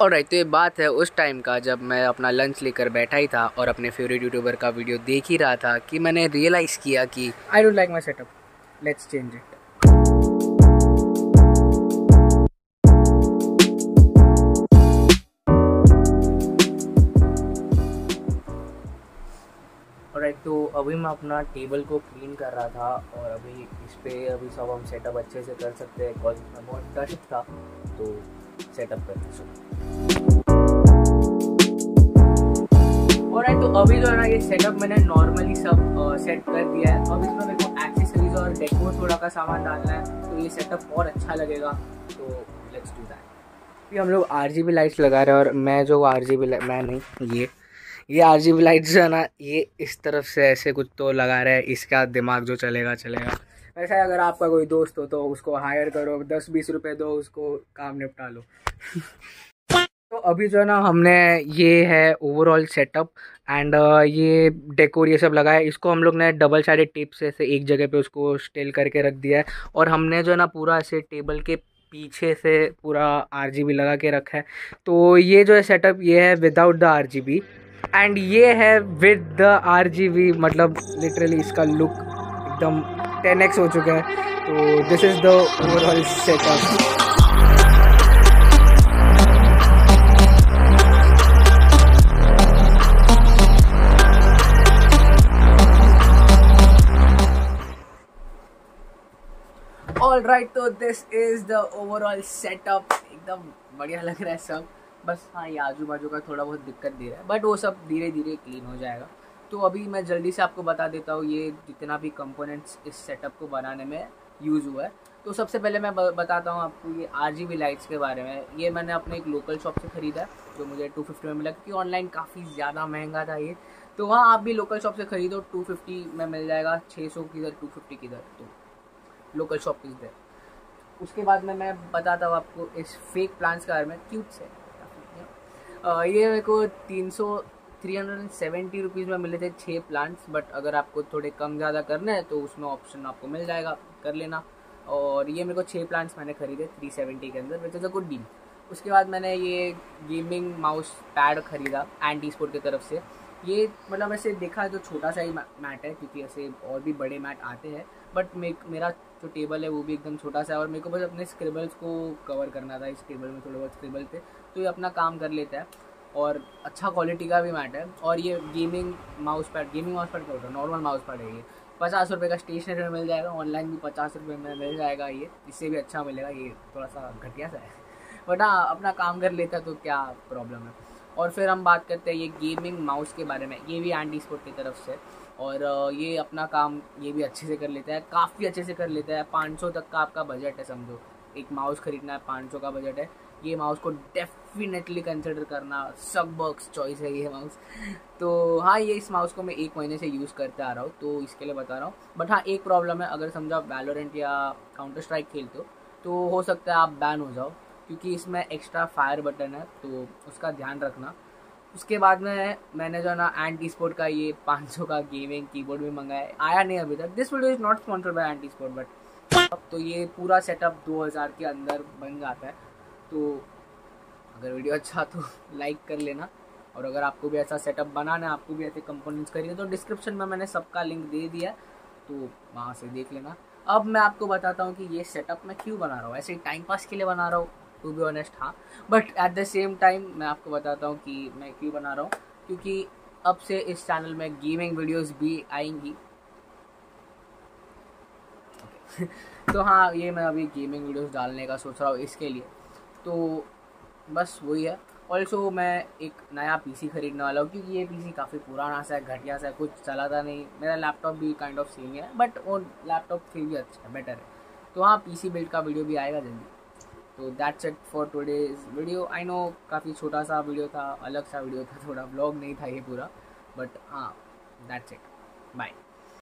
और तो ये बात है, उस टाइम का जब मैं अपना लंच लेकर बैठा ही था और अपने फेवरेट यूट्यूबर का वीडियो देख ही रहा था कि मैंने रियलाइज़ किया कि I don't like my setup let's change it तो अभी मैं अपना टेबल को क्लीन कर रहा था और अभी इस पर अभी सब हम सेटअप अच्छे से कर सकते हैं बिकॉज़ इसमें बहुत डस्ट था तो सेटअप करते हैं। और तो अभी जो है ना, ये सेटअप मैंने नॉर्मली सब सेट कर दिया है। अब इसमें मेरे को एक्सेसरीज और डेकोर थोड़ा का सामान डालना है तो ये सेटअप और अच्छा लगेगा तो लेट्स डू दैट अभी हम लोग आर जी लाइट्स लगा रहे हैं और मैं जो आर जी मैं नहीं, ये ये आर जी लाइट जो है ना, ये इस तरफ़ से ऐसे कुछ तो लगा रहे इसका दिमाग जो चलेगा चलेगा। वैसे अगर आपका कोई दोस्त हो तो उसको हायर करो दस बीस रुपए दो, उसको काम निपटा लो। तो अभी जो है ना, हमने ये है ओवरऑल सेटअप एंड ये डेकोर ये सब लगाया इसको हम लोग ने डबल साइडेड टेप से ऐसे एक जगह पे उसको स्टेल करके रख दिया है। और हमने जो है ना, पूरा ऐसे टेबल के पीछे से पूरा आरजीबी लगा के रखा है। तो ये जो है सेटअप ये है विदाउट द आरजीबी एंड ये है विद द आर मतलब लिटरली इसका लुक एकदम टेन एक्स हो चुका है। तो this is the overall setup all right तो this is the overall setup एकदम बढ़िया लग रहा है सब। बस हाँ ये आजू बाजू का थोड़ा बहुत दिक्कत दे रहा है बट वो सब धीरे धीरे क्लीन हो जाएगा। तो अभी मैं जल्दी से आपको बता देता हूँ, ये जितना भी कंपोनेंट्स इस सेटअप को बनाने में यूज़ हुआ है। तो सबसे पहले मैं बताता हूँ आपको ये आर जी बी लाइट्स के बारे में। ये मैंने अपने एक लोकल शॉप से ख़रीदा जो मुझे टू फिफ्टी में मिला, क्योंकि ऑनलाइन काफ़ी ज़्यादा महँगा था ये। तो वहाँ आप भी लोकल शॉप से ख़रीदो टू फिफ्टी में मिल जाएगा छः सौ किधर टू फिफ्टी किधर तो लोकल शॉप किधर उसके बाद में मैं बताता हूँ आपको इस फेक प्लांट्स के बारे में क्यूट से। ये मेरे को तीन सौ three hundred and seventy rupees में मिले थे छः प्लांट्स बट अगर आपको थोड़े कम ज़्यादा करने हैं तो उसमें ऑप्शन आपको मिल जाएगा, कर लेना। और ये मेरे को छः प्लांट्स मैंने खरीदे थ्री सेवेंटी के अंदर which is a good deal उसके बाद मैंने ये गेमिंग माउस पैड ख़रीदा एंटी स्पोर्ट की तरफ़ से। ये मतलब ऐसे देखा तो छोटा सा ही मैट है, क्योंकि ऐसे और भी बड़े मैट आते हैं बट मे, मेरा जो टेबल है वो भी एकदम छोटा सा है और मेरे को बस अपने स्क्रिबल्स को कवर करना था, इस टेबल में थोड़े बहुत स्क्रिबल थे तो ये अपना काम कर लेता है और अच्छा क्वालिटी का भी मैट है और ये gaming mouse pad gaming mouse pad क्या होता है? नॉर्मल माउस पैड है ये। पचास रुपये का स्टेशनरी में मिल जाएगा ऑनलाइन भी पचास रुपये में मिल जाएगा ये, इससे भी अच्छा मिलेगा, ये थोड़ा सा घटिया सा है। बट हाँ अपना काम कर लेता तो क्या प्रॉब्लम है। और फिर हम बात करते हैं ये गेमिंग माउस के बारे में। ये भी एंटी स्पोर्ट की तरफ़ से। और ये अपना काम ये भी अच्छे से कर लेता है। काफ़ी अच्छे से कर लेता है। पाँच सौ तक का आपका बजट है समझो। एक माउस खरीदना है, पाँच सौ का बजट है। ये माउस को डेफिनेटली कंसिडर करना सब बॉक्स चॉइस है ये माउस तो हाँ ये इस माउस को मैं एक महीने से यूज़ करते आ रहा हूँ। तो इसके लिए बता रहा हूँ। बट हाँ एक प्रॉब्लम है। अगर समझो आप वैलोरेंट या काउंटर स्ट्राइक खेलते हो तो हो सकता है आप बैन हो जाओ। क्योंकि इसमें एक्स्ट्रा फायर बटन है तो उसका ध्यान रखना। उसके बाद में मैंने जो है ना एंटी स्पोर्ट का ये 500 का गेमिंग कीबोर्ड भी मंगाया आया नहीं अभी तक। This video is not sponsored by anti sport but अब तो ये पूरा सेटअप 2000 के अंदर बन जाता है। तो अगर वीडियो अच्छा तो लाइक कर लेना। और अगर आपको भी ऐसा सेटअप बनाना है, आपको भी ऐसे कंपोनेंट्स करिए तो डिस्क्रिप्शन में मैंने सबका लिंक दे दिया तो वहाँ से देख लेना। अब मैं आपको बताता हूँ कि ये सेटअप मैं क्यों बना रहा हूँ। ऐसे टाइम पास के लिए बना रहा हूँ। टू बी ऑनेस्ट हाँ. But at the same time मैं आपको बताता हूँ कि मैं क्यों बना रहा हूँ. क्योंकि अब से इस चैनल में गेमिंग वीडियोस भी आएँगी. तो हाँ ये मैं अभी गेमिंग वीडियोस डालने का सोच रहा हूँ इसके लिए. तो बस वही है. ऑल्सो मैं एक नया पीसी खरीदने वाला हूँ क्योंकि ये पीसी काफ़ी पुराना सा है, घटिया सा है, कुछ चलाता नहीं. मेरा लैपटॉप भी काइंड ऑफ़ सेम है बट वो लैपटॉप फिर भी अच्छा है बेटर है. तो हाँ पीसी बिल्ड का वीडियो भी आएगा जल्दी. तो that's it for today's video I know काफ़ी छोटा सा वीडियो था, अलग सा वीडियो था, थोड़ा ब्लॉग नहीं था ये पूरा बट हाँ दैट्स इट बाय